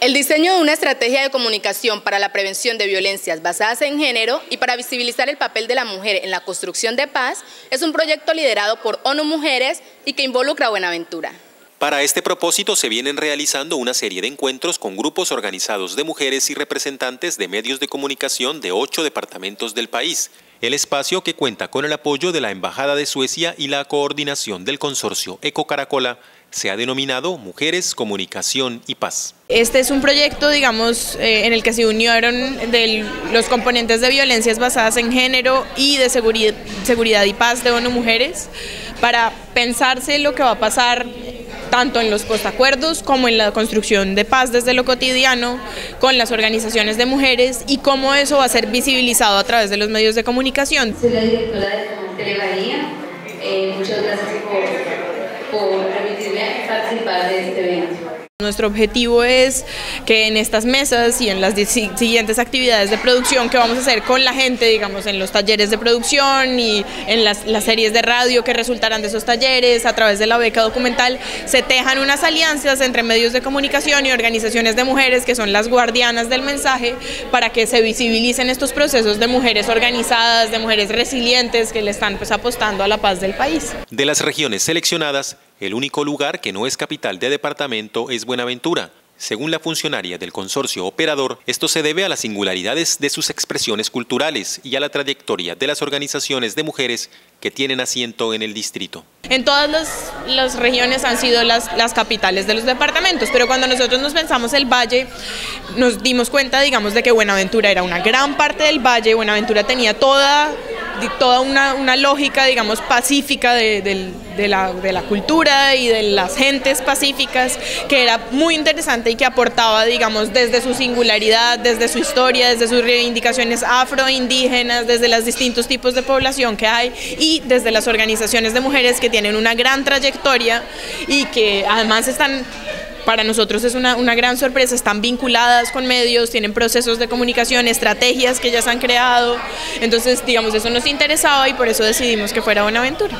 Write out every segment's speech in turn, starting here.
El diseño de una estrategia de comunicación para la prevención de violencias basadas en género y para visibilizar el papel de la mujer en la construcción de paz es un proyecto liderado por ONU Mujeres y que involucra a Buenaventura. Para este propósito se vienen realizando una serie de encuentros con grupos organizados de mujeres y representantes de medios de comunicación de ocho departamentos del país. El espacio que cuenta con el apoyo de la Embajada de Suecia y la coordinación del consorcio Eco Caracola se ha denominado Mujeres, Comunicación y Paz. Este es un proyecto, digamos, eh, en el que se unieron los componentes de violencias basadas en género y de seguridad, seguridad y paz de ONU Mujeres para pensarse lo que va a pasar tanto en los postacuerdos como en la construcción de paz desde lo cotidiano con las organizaciones de mujeres y cómo eso va a ser visibilizado a través de los medios de comunicación. Soy la directora de Telemanía. Eh, muchas gracias por, por permitirme participar de este evento. Nuestro objetivo es que en estas mesas y en las siguientes actividades de producción que vamos a hacer con la gente, digamos, en los talleres de producción y en las, series de radio que resultarán de esos talleres, a través de la beca documental, se tejan unas alianzas entre medios de comunicación y organizaciones de mujeres que son las guardianas del mensaje para que se visibilicen estos procesos de mujeres organizadas, de mujeres resilientes que le están pues, apostando a la paz del país. De las regiones seleccionadas, el único lugar que no es capital de departamento es Buenaventura. Según la funcionaria del consorcio operador, esto se debe a las singularidades de sus expresiones culturales y a la trayectoria de las organizaciones de mujeres que tienen asiento en el distrito. En todas las, regiones han sido las, las, capitales de los departamentos, pero cuando nosotros nos pensamos el valle, nos dimos cuenta, digamos, de que Buenaventura era una gran parte del valle, Buenaventura tenía toda toda una, una lógica, digamos, pacífica de, de, la, de, la, cultura y de las gentes pacíficas, que era muy interesante y que aportaba, digamos, desde su singularidad, desde su historia, desde sus reivindicaciones afroindígenas, desde los distintos tipos de población que hay y desde las organizaciones de mujeres que tienen una gran trayectoria y que además están para nosotros es una, gran sorpresa, están vinculadas con medios, tienen procesos de comunicación, estrategias que ellas han creado, entonces digamos eso nos interesaba y por eso decidimos que fuera Buenaventura.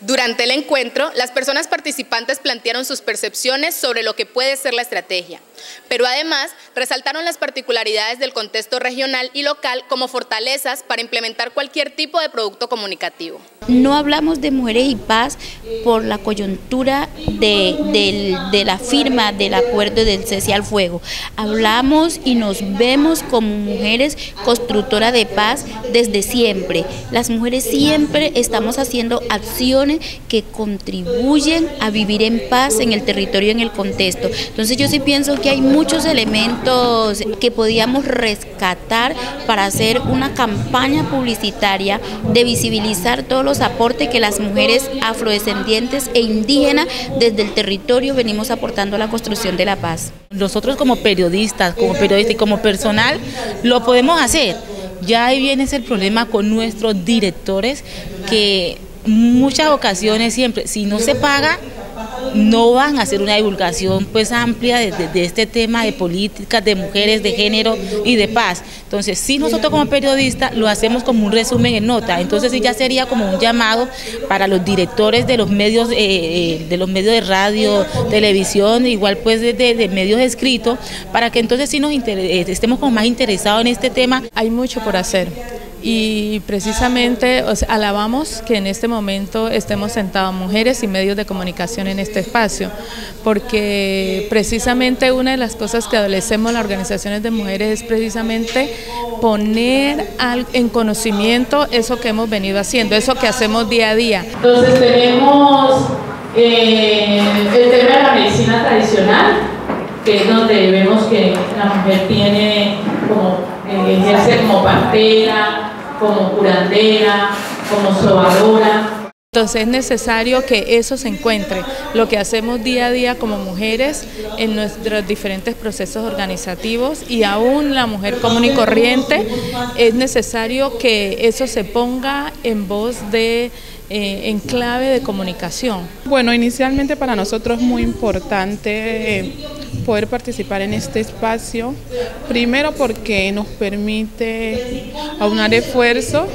Durante el encuentro, las personas participantes plantearon sus percepciones sobre lo que puede ser la estrategia, pero además resaltaron las particularidades del contexto regional y local como fortalezas para implementar cualquier tipo de producto comunicativo. No hablamos de mujeres y paz por la coyuntura de, la firma del acuerdo del cese al fuego. Hablamos y nos vemos como mujeres constructoras de paz desde siempre. Las mujeres siempre estamos haciendo acciones que contribuyen a vivir en paz en el territorio, en el contexto. Entonces yo sí pienso que hay muchos elementos que podíamos rescatar para hacer una campaña publicitaria de visibilizar todos los aportes que las mujeres afrodescendientes e indígenas desde el territorio venimos aportando a la construcción de la paz. Nosotros como periodistas, como periodistas y como personal lo podemos hacer. Ya ahí viene ese problema con nuestros directores que muchas ocasiones siempre, si no se paga, no van a hacer una divulgación pues amplia de, este tema de políticas, de mujeres, de género y de paz. Entonces, si nosotros como periodistas lo hacemos como un resumen en nota, entonces sí ya sería como un llamado para los directores de los medios, eh, eh, de los medios de radio, televisión, igual pues de, medios escritos, para que entonces sí nos eh, estemos como más interesados en este tema. Hay mucho por hacer y precisamente alabamos que en este momento estemos sentadas mujeres y medios de comunicación en este espacio, porque precisamente una de las cosas que adolecemos las organizaciones de mujeres es precisamente poner en conocimiento eso que hemos venido haciendo, eso que hacemos día a día. Entonces tenemos eh, el tema de la medicina tradicional, que es donde vemos que la mujer tiene como, eh, ejerce como partera, como curandera, como sobadora. Entonces es necesario que eso se encuentre, lo que hacemos día a día como mujeres en nuestros diferentes procesos organizativos y aún la mujer común y corriente, es necesario que eso se ponga en voz de eh, en clave de comunicación. Bueno, inicialmente para nosotros es muy importante eh, poder participar en este espacio, primero porque nos permite aunar esfuerzos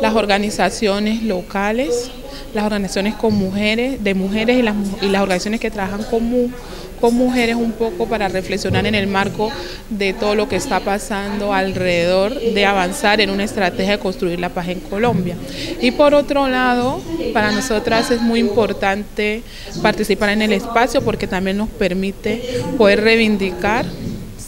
las organizaciones locales, las organizaciones con mujeres, de mujeres y las, y las organizaciones que trabajan con, con mujeres un poco para reflexionar en el marco de todo lo que está pasando alrededor de avanzar en una estrategia de construir la paz en Colombia. Y por otro lado, para nosotras es muy importante participar en el espacio porque también nos permite poder reivindicar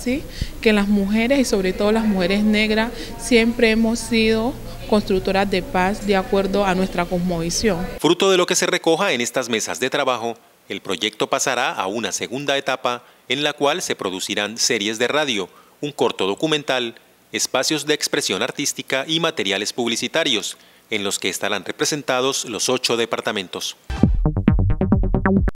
¿sí? Que las mujeres y sobre todo las mujeres negras siempre hemos sido constructoras de paz de acuerdo a nuestra cosmovisión. Fruto de lo que se recoja en estas mesas de trabajo, el proyecto pasará a una segunda etapa en la cual se producirán series de radio, un corto documental, espacios de expresión artística y materiales publicitarios, en los que estarán representados los ocho departamentos.